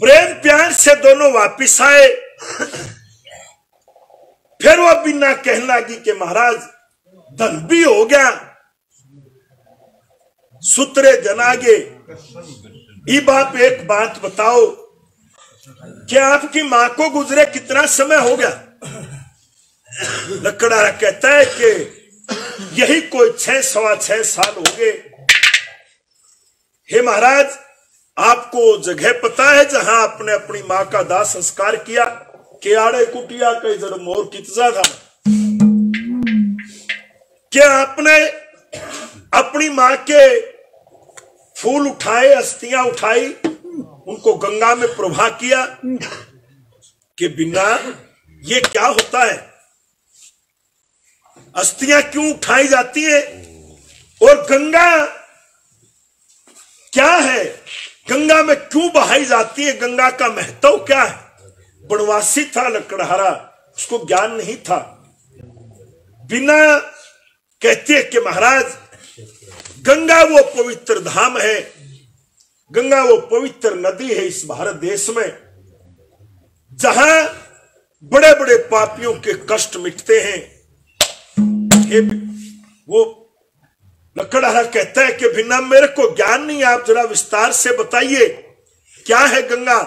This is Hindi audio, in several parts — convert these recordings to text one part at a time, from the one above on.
प्रेम प्यार से दोनों वापिस आए। फिर वो बिना कहना लगी कि महाराज धन भी हो गया। सूत्रे जनागे इब आप एक बात बताओ, कि आपकी माँ को गुजरे कितना समय हो गया? लकड़ा कहता है कि यही कोई छह सवा छह साल हो गए। हे महाराज, आपको जगह पता है जहाँ आपने अपनी माँ का दाह संस्कार किया? के आड़े कुटिया के जड़ मोर कितजा था? क्या आपने अपनी माँ के फूल उठाए, अस्थियाँ उठाई, उनको गंगा में प्रभा किया? कि बिना ये क्या होता है? अस्थियाँ क्यों उठाई जाती है? और गंगा क्या है? गंगा में क्यों बहाई जाती है? गंगा का महत्व क्या है? बनवासी था लकड़हारा, उसको ज्ञान नहीं था। बिना कहते कि महाराज, गंगा वो पवित्र धाम है, गंगा वो पवित्र नदी है इस भारत देश में, जहाँ बड़े बड़े पापियों के कष्ट मिटते हैं। वो लकड़हारा कहता है कि बिना मेरे को ज्ञान नहीं आप जरा विस्तार से बताइए, क्या है गंगा?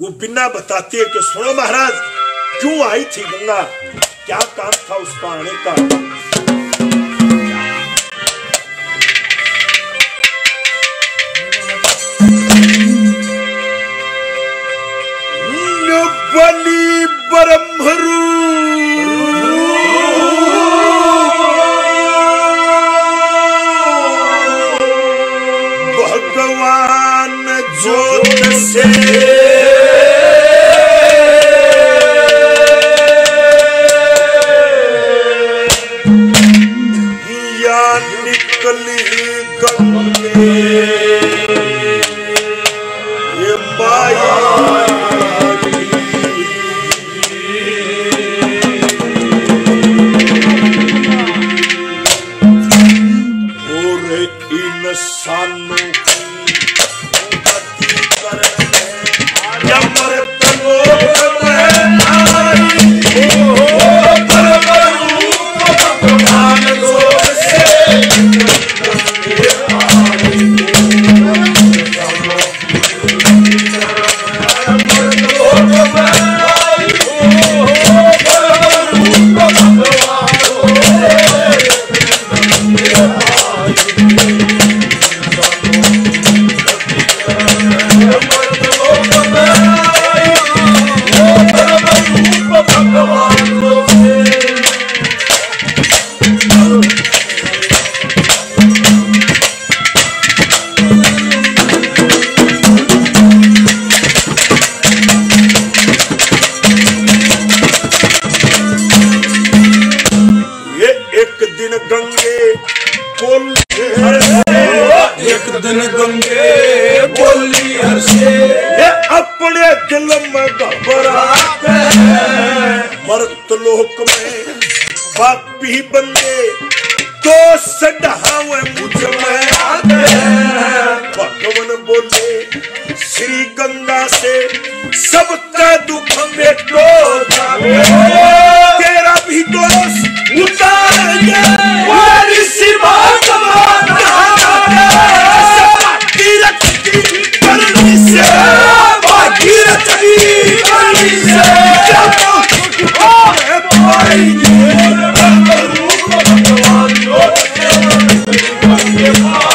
वो बिना बताती है कि सुनो महाराज, क्यों आई थी गंगा? क्या काम था उसका आने का? गंगे बोली हर्षे। ये अपने दिल में घबराहट है। मर्त लोक में पापी बंदे दोष ढहावे मुझमें आते भगवान बोले, श्री गंगा से सबका दुख मेटो जावे Yeah.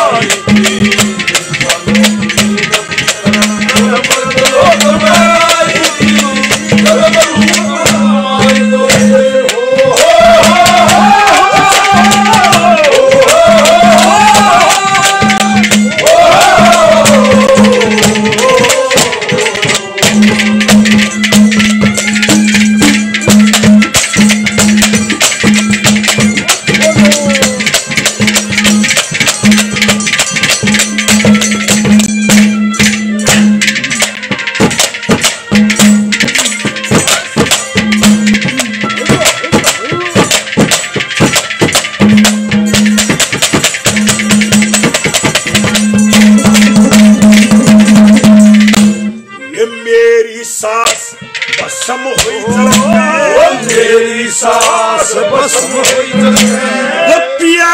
मेरी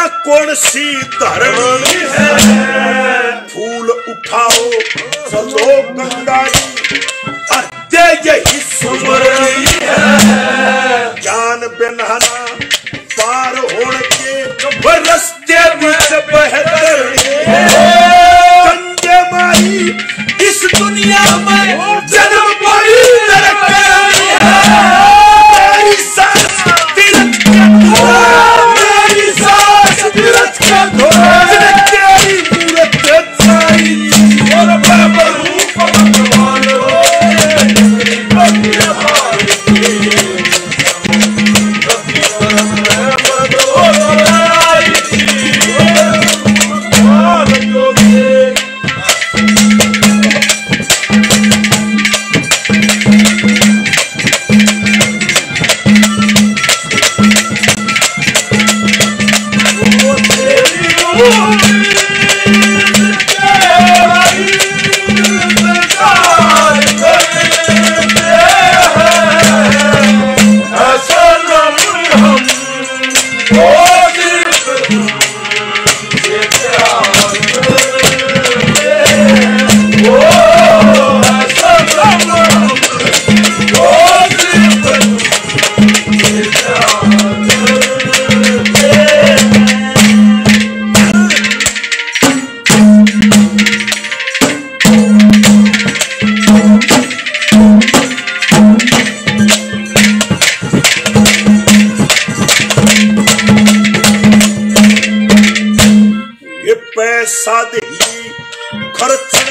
कौन सी धरणी है? फूल उठाओ, चलो गंगा जी अद्य यही है। ज्ञान बिनहना, पार होने के बीच बेहतरणी है। माई, इस दुनिया में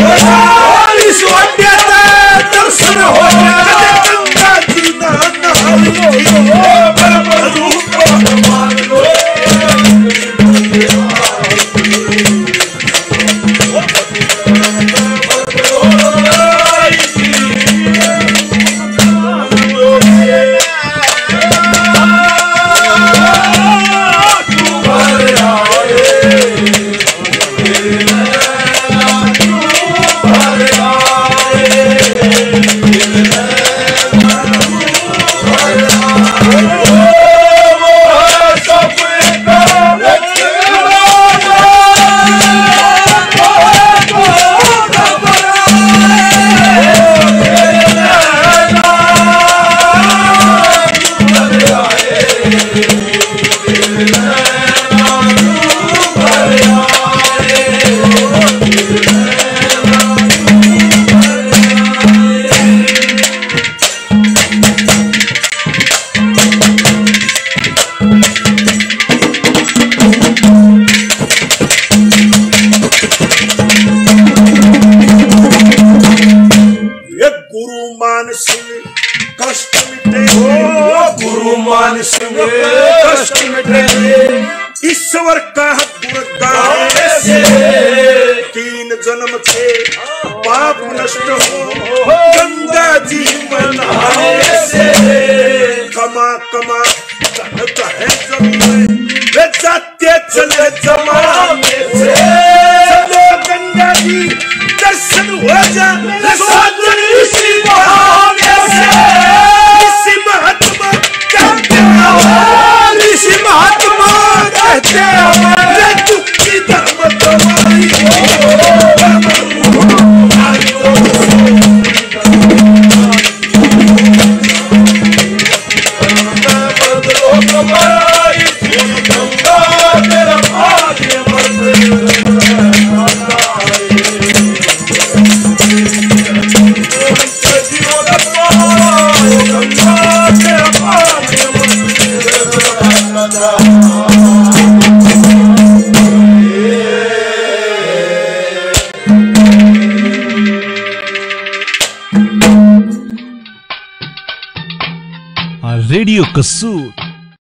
दर्शन मिटे ईश्वर का तीन जन्म थे पाप नष्ट हो। गंगा जी से कमा कमा ज़मीन वे जाते चले जमाने से चलो गंगा जी दर्शन हो जा